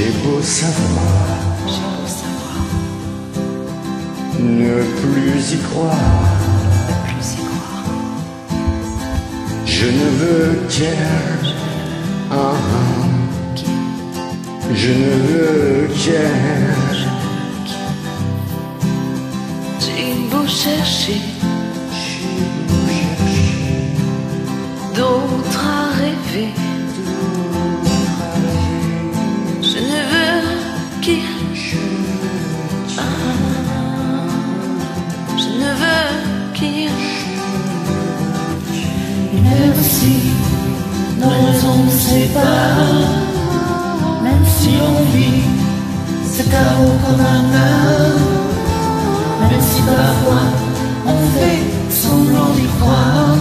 J'ai beau savoir, j'ai beau savoir, ne plus y croire, ne plus y croire. je ne veux qu'elle, ah, je ne veux qu'elle. J'ai beau chercher d'autres à rêver. Si nos raisons nous séparent, même si on vit cet amour comme un art, même si parfois on fait semblant d'y croire,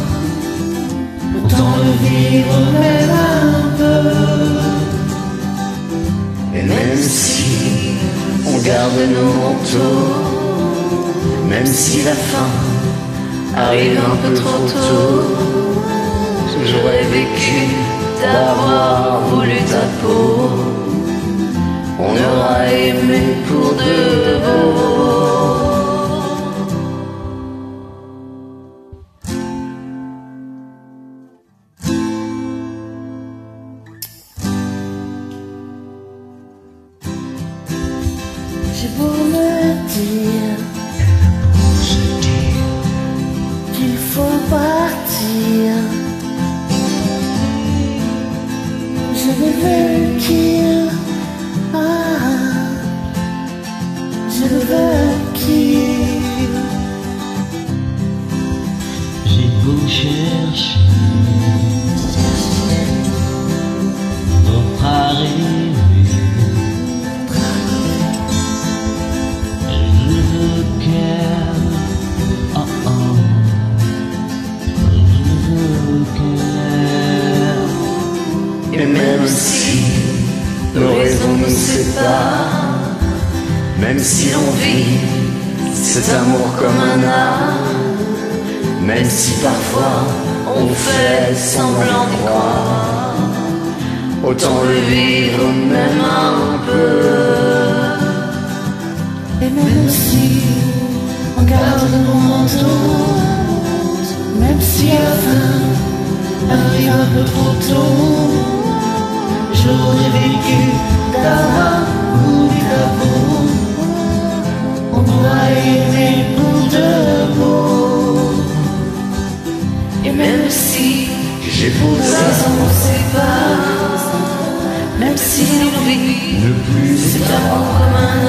autant le vivre même un peu. Et même si on garde nos manteaux, même si la fin arrive un peu trop tôt, j'aurais vécu d'avoir voulu ta peau. On aura aimé pour de beau. J'ai beau me dire qu'il faut partir, Chercher votre arrivée. Je veux qu'elle, oh oh, je veux qu'elle. Et même si raisons nous séparent, même si l'on vit cet amour comme un art, même si parfois on fait semblant d'y croire, autant le vivre même un peu. Et même si on garde mon manteau, même si la fin arrive un peu trop tôt, j'aurais vécu d'avoir voulu ta Savoir. Nous séparent, même si vit ne plus croire,